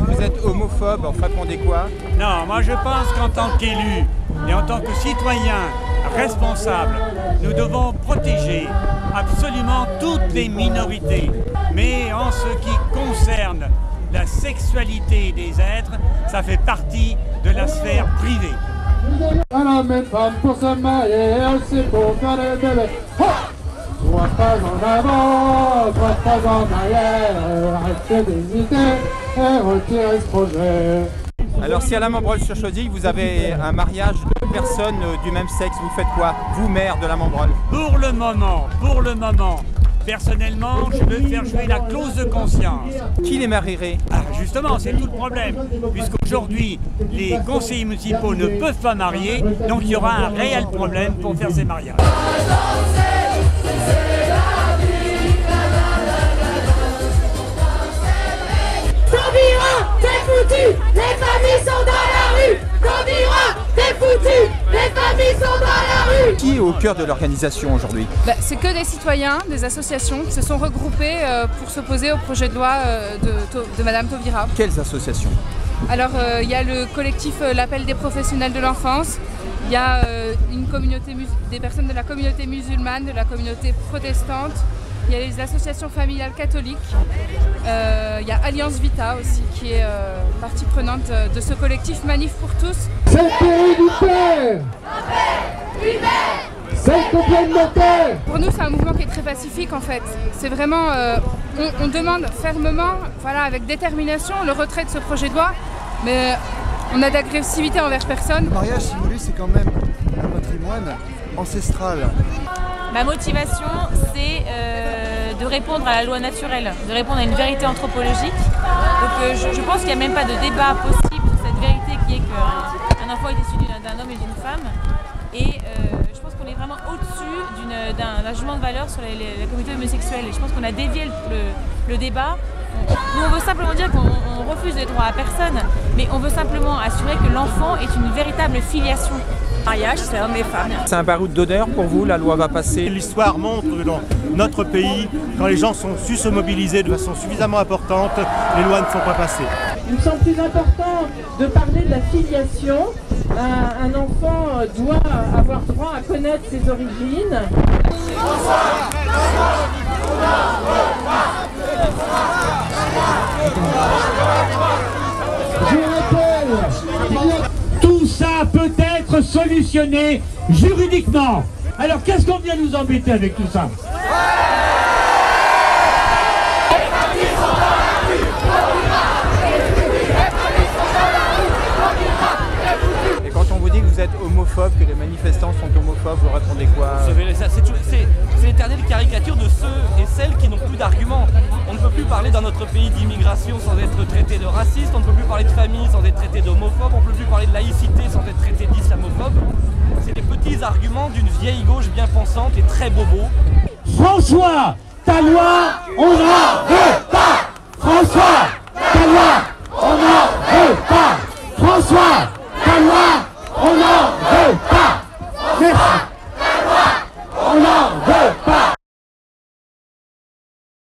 dit que vous êtes homophobe, en répondez quoi? Non, moi je pense qu'en tant qu'élu et en tant que citoyen responsable, nous devons protéger absolument toutes les minorités. Mais en ce qui concerne la sexualité des êtres, ça fait partie de la sphère privée. Trois pas en avant, trois pas en arrière, restez d'hésiter et retirez ce projet. Alors si à la Membrole sur Chaudy, vous avez un mariage de personnes du même sexe, vous faites quoi Vous, maire de la Membrole Pour le moment, pour le moment, personnellement, je veux faire jouer la clause de conscience. Qui les marierait? Ah, justement, c'est tout le problème. Puisqu'aujourd'hui, les conseillers municipaux ne peuvent pas marier, donc il y aura un réel problème pour faire ces mariages. Tobira, t'es foutu, les familles sont dans la rue. Tobira, t'es foutu, les familles sont dans la rue. Qui est au cœur de l'organisation aujourd'hui? Bah, c'est que des citoyens, des associations qui se sont regroupés euh, pour s'opposer au projet de loi euh, de, de Madame Taubira. Quelles associations? Alors euh, il y a le collectif euh, L'Appel des professionnels de l'enfance, il y a euh, une communauté des personnes de la communauté musulmane, de la communauté protestante, il y a les associations familiales catholiques, Euh, il y a Alliance Vita aussi qui est euh, partie prenante de ce collectif Manif pour tous. C'est le pays du père. C'est complémentaire Pour nous, c'est un mouvement qui est très pacifique en fait. C'est vraiment, euh, on, on demande fermement, voilà, avec détermination, le retrait de ce projet de loi, mais on a d'agressivité envers personne. Le mariage, si vous voulez, c'est quand même un patrimoine ancestral. Ma motivation, c'est euh, de répondre à la loi naturelle, de répondre à une vérité anthropologique. Donc euh, je, je pense qu'il n'y a même pas de débat possible sur cette vérité qui est qu'un enfant est issu d'un homme et d'une femme. Et euh, je pense qu'on est vraiment au-dessus d'un jugement de valeur sur la communauté homosexuelle. Et je pense qu'on a dévié le, le- le débat. On- Nous, on veut simplement dire qu'on on refuse les droits à personne, mais on veut simplement assurer que l'enfant est une véritable filiation. Mariage, c'est homme et femme. C'est un baroud d'honneur pour vous, la loi va passer L'histoire montre que dans notre pays, quand les gens sont su se mobiliser de façon suffisamment importante, les lois ne sont pas passées. Il me semble plus important de parler de la filiation. Un, enfant doit avoir droit à connaître ses origines. Je être solutionné juridiquement. Alors qu'est-ce qu'on vient nous embêter avec tout ça Et quand on vous dit que vous êtes homophobe, que les manifestants sont homophobes, vous répondez quoi C'est tout- C'est c'est l'éternelle caricature de ceux et celles qui n'ont plus d'arguments. Plus parler dans notre pays d'immigration sans être traité de raciste, on ne peut plus parler de famille sans être traité d'homophobe, on ne peut plus parler de laïcité sans être traité d'islamophobe. C'est des petits arguments d'une vieille gauche bien pensante et très bobo. François, ta loi, on n'en veut pas François, ta loi, on n'en veut pas François, ta loi, on n'en veut pas Merci